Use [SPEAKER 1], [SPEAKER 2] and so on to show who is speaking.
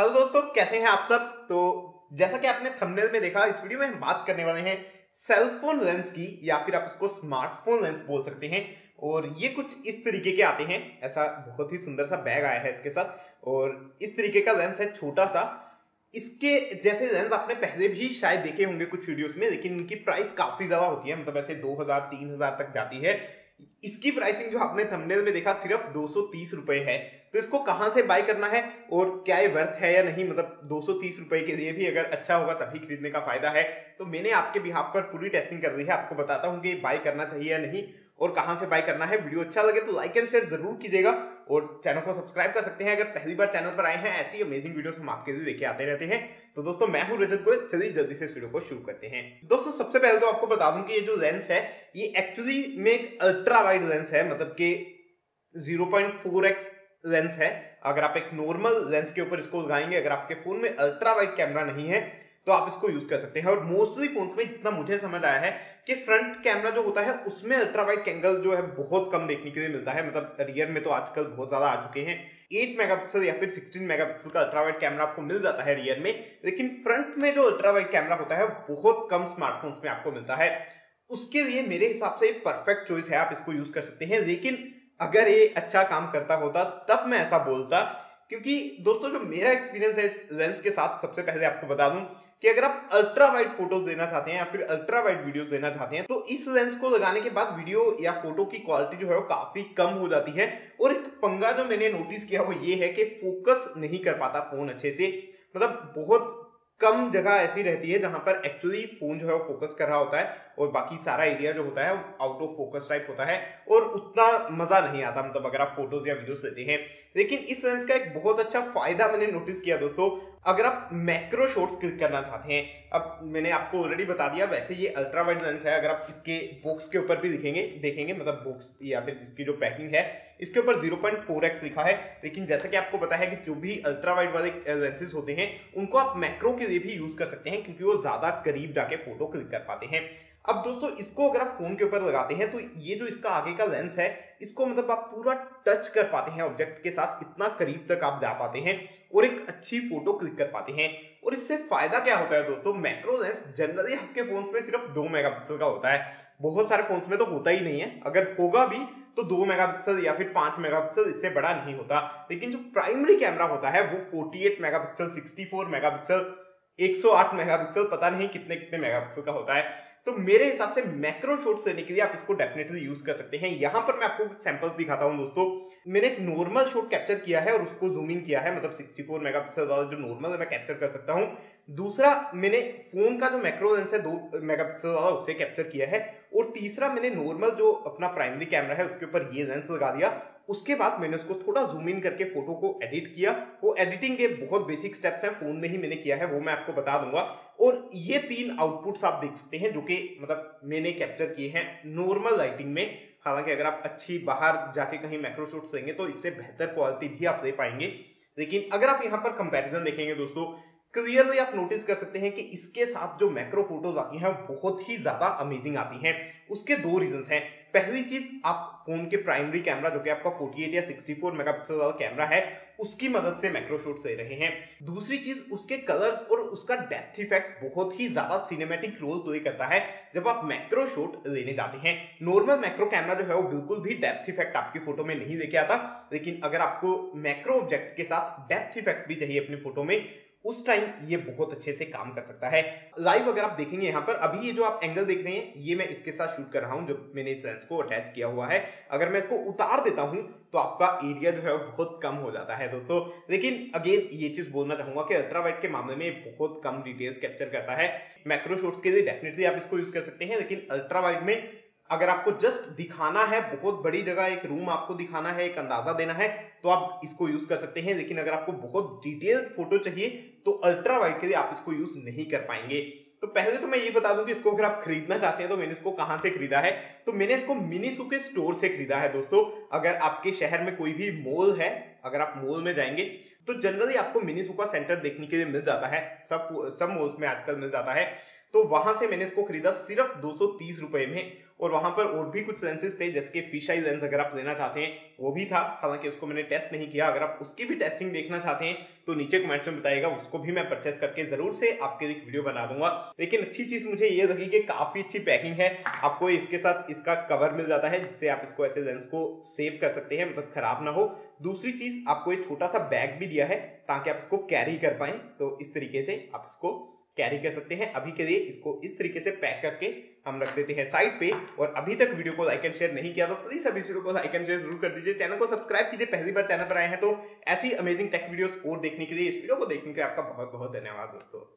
[SPEAKER 1] Hello दोस्तों, कैसे हैं आप सब? तो जैसा कि आपने थंबनेल में देखा, इस वीडियो में हम बात करने वाले हैं सेलफोन लेंस की, या फिर आप इसको स्मार्टफ़ोन लेंस बोल सकते हैं। और ये कुछ इस तरीके के आते हैं। ऐसा बहुत ही सुंदर सा बैग आया है इसके साथ। और इस तरीके का लेंस है छोटा सा। इसके जैसे लेंस आपने पहले भी शायद देखे होंगे कुछ वीडियोस में, लेकिन इनकी प्राइस काफ़ी ज़्यादा होती है। मतलब ऐसे 2000 3000 तक जाती है। इसकी प्राइसिंग जो आपने थंबनेल में देखा, सिर्फ़ दो रुपए है। तो इसको कहाँ से बाय करना है और क्या ये वर्थ है या नहीं? मतलब दो रुपए के लिए भी अगर अच्छा होगा तभी खरीदने का फ़ायदा है। तो मैंने आपके बिहाफ पर पूरी टेस्टिंग कर दी है। आपको बताता हूँ कि बाय करना चाहिए या नहीं और कहाँ से बाय करना है। वीडियो अच्छा लगे तो लाइक एंड शेयर ज़रूर कीजिएगा और चैनल को सब्सक्राइब कर सकते हैं। अगर पहली बार चैनल पर आए हैं, ऐसी अमेजिंग वीडियोस हम आपके लिए लेके आते रहते हैं। तो दोस्तों, मैं हूँ रजत गोयल। चलिए जल्दी से इस वीडियो को शुरू करते हैं। दोस्तों, सबसे पहले तो आपको बता दूँ कि ये जो लेंस है, ये एक्चुअली में एक अल्ट्रा वाइड लेंस है। मतलब कि 0.4x लेंस है। अगर आप एक नॉर्मल लेंस के ऊपर इसको लगाएँगे अगर आपके फ़ोन में अल्ट्रा वाइड कैमरा नहीं है तो आप इसको यूज़ कर सकते हैं। और मोस्टली फोन्स में जितना मुझे समझ आया है कि फ्रंट कैमरा जो होता है, उसमें अल्ट्रा वाइड एंगल जो है बहुत कम देखने के लिए मिलता है। मतलब रियर में तो आजकल बहुत ज़्यादा आ चुके हैं। 8 मेगापिक्सल या फिर 16 मेगापिक्सल का अल्ट्रा वाइड कैमरा आपको मिल जाता है रियर में। लेकिन फ्रंट में जो अल्ट्रा वाइड कैमरा होता है बहुत कम स्मार्टफोन्स में आपको मिलता है। उसके लिए मेरे हिसाब से परफेक्ट चॉइस है, आप इसको यूज़ कर सकते हैं। लेकिन अगर ये अच्छा काम करता होता, तब मैं ऐसा बोलता। क्योंकि दोस्तों, जो मेरा एक्सपीरियंस है इस लेंस के साथ, सबसे पहले आपको बता दूँ कि अगर आप अल्ट्रा वाइड फ़ोटोज़ देना चाहते हैं या फिर अल्ट्रा वाइड वीडियोस देना चाहते हैं तो इस लेंस को लगाने के बाद वीडियो या फ़ोटो की क्वालिटी जो है वो काफ़ी कम हो जाती है। और एक पंगा जो मैंने नोटिस किया वो ये है कि फोकस नहीं कर पाता फ़ोन अच्छे से। मतलब बहुत कम जगह ऐसी रहती है जहाँ पर एक्चुअली फ़ोन जो है वो फोकस कर रहा होता है। और बाकी सारा एरिया जो होता है आउट ऑफ़ फोकस टाइप होता है, और उतना मज़ा नहीं आता मतलब अगर आप फ़ोटोज़ या वीडियोस लेते हैं। लेकिन इस लेंस का एक बहुत अच्छा फ़ायदा मैंने नोटिस किया दोस्तों, अगर आप मैक्रो शॉट्स क्लिक करना चाहते हैं, अब मैंने आपको ऑलरेडी बता दिया, वैसे ये अल्ट्रा वाइड लेंस है, अगर आप इसके बॉक्स के ऊपर भी दिखेंगे, देखेंगे मतलब बॉक्स या फिर इसकी जो पैकिंग है, इसके ऊपर 0.4x लिखा है। लेकिन जैसा कि आपको पता है कि जो भी अल्ट्रा वाइड वाले लेंसेज होते हैं, उनको आप मैक्रो के लिए भी यूज़ कर सकते हैं, क्योंकि वो ज़्यादा करीब जाके फ़ोटो क्लिक कर पाते हैं। अब दोस्तों, इसको अगर आप फ़ोन के ऊपर लगाते हैं तो ये जो इसका आगे का लेंस है, इसको मतलब आप पूरा टच कर पाते हैं ऑब्जेक्ट के साथ, इतना करीब तक आप जा पाते हैं और एक अच्छी फ़ोटो क्लिक कर पाते हैं। और इससे फ़ायदा क्या होता है दोस्तों? मैक्रो लेंस जनरली आपके फ़ोन में सिर्फ़ दो मेगापिक्सल का होता है। बहुत सारे फ़ोन में तो होता ही नहीं है। अगर होगा भी तो दो मेगापिक्सल या फिर पाँच मेगापिक्सल इससे बड़ा नहीं होता। लेकिन जो प्राइमरी कैमरा होता है, वो 48 मेगापिक्सल 64 मेगापिक्सल 108 मेगापिक्सल पता नहीं कितने कितने मेगापिक्सल का होता है। तो मेरे हिसाब से मैक्रो शॉट्स लेने के लिए आप इसको डेफिनेटली यूज़ कर सकते हैं। यहाँ पर मैं आपको सैंपल्स दिखाता हूँ दोस्तों। मैंने एक नॉर्मल शॉट कैप्चर किया है और उसको जूम इन किया है मतलब 64 मेगापिक्सल वाला जो नॉर्मल है, मैं कैप्चर कर सकता हूँ। दूसरा, मैंने फ़ोन का जो मैक्रो लेंस है, दो मेगापिक्सल वाला, उससे कैप्चर किया है। और तीसरा मैंने नॉर्मल जो अपना प्राइमरी कैमरा है, उसके ऊपर ये लेंस लगा दिया। उसके बाद मैंने उसको थोड़ा जूम इन करके फ़ोटो को एडिट किया। वो एडिटिंग के बहुत बेसिक स्टेप्स हैं फ़ोन में ही मैंने किया है, वो मैं आपको बता दूँगा। और ये तीन आउटपुट्स आप देख सकते हैं, जो कि मतलब मैंने कैप्चर किए हैं नॉर्मल लाइटिंग में। हालाँकि अगर आप अच्छी बाहर जाके कहीं मैक्रो शूट्स लेंगे तो इससे बेहतर क्वालिटी भी आप दे पाएँगे। लेकिन अगर आप यहाँ पर कंपैरिजन देखेंगे दोस्तों क्लियरली आप नोटिस कर सकते हैं कि इसके साथ जो मैक्रो फ़ोटोज़ आती हैं बहुत ही ज़्यादा अमेजिंग आती हैं। उसके दो रीजन हैं। पहली चीज़, आप फ़ोन के प्राइमरी कैमरा जो कि आपका 48 या 64 मेगापिक्सल वाला कैमरा है, उसकी मदद से मैक्रो शॉट्स ले रहे हैं। दूसरी चीज़, उसके कलर्स और उसका डेप्थ इफ़ेक्ट बहुत ही ज़्यादा सिनेमेटिक रोल प्ले करता है, जब आप मैक्रो शॉट लेने जाते हैं। नॉर्मल मैक्रो कैमरा जो है, वो बिल्कुल भी डेप्थ इफ़ेक्ट आपकी फ़ोटो में नहीं लेके आता। लेकिन अगर आपको मैक्रो ऑब्जेक्ट के साथ डेप्थ इफ़ेक्ट भी चाहिए अपनी फ़ोटो में उस टाइम ये बहुत अच्छे से काम कर सकता है। लाइव अगर आप देखेंगे यहाँ पर, अभी ये जो आप एंगल देख रहे हैं, ये मैं इसके साथ शूट कर रहा हूँ जब मैंने इस लेंस को अटैच किया हुआ है। अगर मैं इसको उतार देता हूँ तो आपका एरिया जो है बहुत कम हो जाता है दोस्तों। लेकिन अगेन ये चीज़ बोलना चाहूँगा कि अल्ट्रा वाइट के मामले में बहुत कम डिटेल्स कैप्चर करता है। मैक्रो शूट्स के लिए डेफिनेटली आप इसको यूज़ कर सकते हैं, लेकिन अल्ट्रा वाइट में अगर आपको जस्ट दिखाना है, बहुत बड़ी जगह एक रूम आपको दिखाना है, एक अंदाज़ा देना है तो आप इसको यूज़ कर सकते हैं। लेकिन अगर आपको बहुत डिटेल फ़ोटो चाहिए तो अल्ट्रा वाइड के लिए आप इसको यूज़ नहीं कर पाएँगे। तो पहले तो मैं ये बता दूँ कि इसको अगर आप खरीदना चाहते हैं तो मैंने इसको कहाँ से खरीदा है? तो मैंने इसको मिनीसू के स्टोर से खरीदा है, दोस्तों। अगर आपके शहर में कोई भी मॉल है, अगर आप मॉल में जाएँगे तो जनरली आपको मिनीसू का सेंटर देखने के लिए मिल जाता है। सब सब मॉल्स में आजकल मिल जाता है। तो वहाँ से मैंने इसको खरीदा सिर्फ़ दो सौ में। और वहाँ पर और भी कुछ लेंसेज थे, जैसे कि फ़िश आई लेंस अगर आप लेना चाहते हैं, वो भी था। हालाँकि उसको मैंने टेस्ट नहीं किया। अगर आप उसकी भी टेस्टिंग देखना चाहते हैं तो नीचे कमेंट्स में बताइएगा, उसको भी मैं परचेस करके ज़रूर से आपके लिए वीडियो बना दूँगा। लेकिन अच्छी चीज़ मुझे ये लगी कि काफ़ी अच्छी पैकिंग है। आपको इसके साथ इसका कवर मिल जाता है, जिससे आप इसको ऐसे लेंस को सेव कर सकते हैं मतलब खराब ना हो। दूसरी चीज़, आपको एक छोटा सा बैग भी दिया है, ताकि आप इसको कैरी कर पाए। तो इस तरीके से आप इसको कैरी कर सकते हैं। अभी के लिए इसको इस तरीके से पैक करके हम रख देते हैं साइड पे। और अभी तक वीडियो को लाइक एंड शेयर नहीं किया तो प्लीज़ अभी वीडियो को लाइक एंड शेयर ज़रूर कर दीजिए। चैनल को सब्सक्राइब कीजिए, पहली बार चैनल पर आए हैं तो ऐसी अमेजिंग टेक वीडियोस और देखने के लिए इस वीडियो को देखने के लिए आपका बहुत बहुत धन्यवाद दोस्तों।